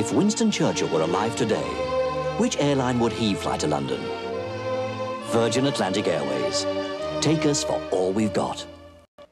If Winston Churchill were alive today, which airline would he fly to London? Virgin Atlantic Airways. Take us for all we've got.